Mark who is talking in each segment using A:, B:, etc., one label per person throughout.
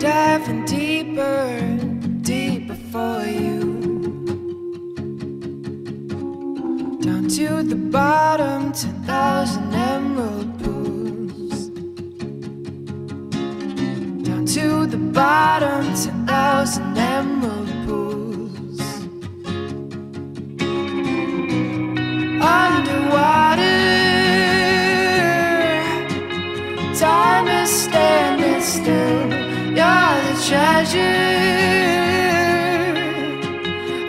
A: diving deeper, deeper for you. Down to the bottom, 10,000 emerald pools. Down to the bottom, 10,000 emerald pools. Underwater, time is standing still. Treasure.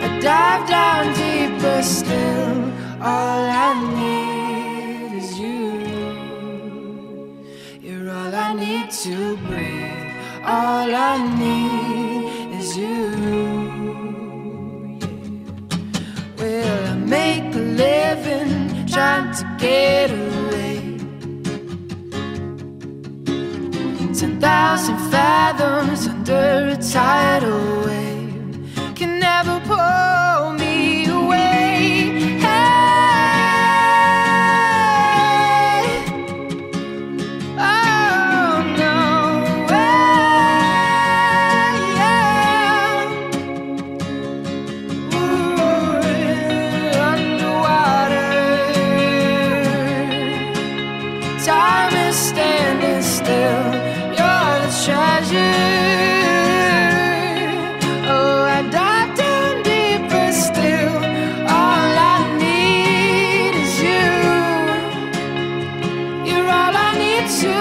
A: I dive down deeper still. All I need is you. You're all I need to breathe. All I need is you. Will I make a living trying to get away? Ten thousand fathoms under a tide.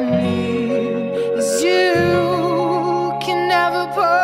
A: I need is you can never put